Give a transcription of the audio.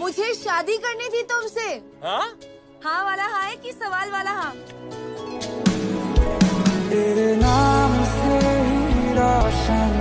मुझे शादी करनी थी तुमसे। हाँ? हाँ वाला हाँ है कि सवाल वाला हाँ। तेरे नाम से ही रोशन